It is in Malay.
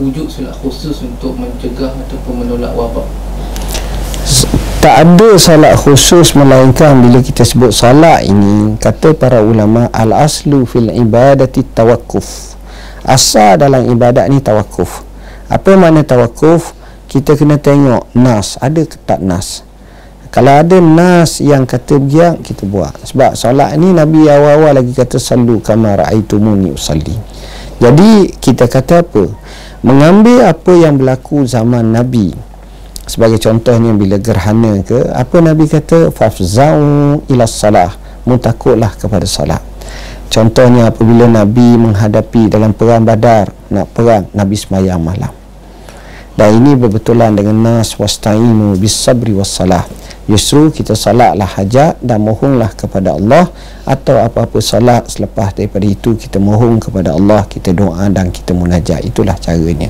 wujud solat khusus untuk mencegah ataupun menolak wabak? Tak ada salat khusus melainkan bila kita sebut salat ini kata para ulama al aslu fil ibadati tawakkuf. Asal dalam ibadat ni tawakuf apa makna tawakuf kita kena tengok nas. Ada ke tak nas? Kalau ada nas yang kata biar kita buat. Sebab solat ni nabi awal-awal lagi kata sallu kama raaitumuni usalli jadi kita kata apa? Mengambil apa yang berlaku zaman nabi. Sebagai contohnya bila gerhana ke apa nabi kata? Fafzau ila salah. Mutakutlah kepada salat. Contohnya apabila nabi menghadapi dalam perang badar nak perang nabi semayang malam dan ini berbetulan dengan nas wasta'inu bis sabri was salah justru kita salatlah hajat dan mohonlah kepada Allah atau apa-apa salat selepas daripada itu kita mohon kepada Allah kita doa dan kita munajat. Itulah caranya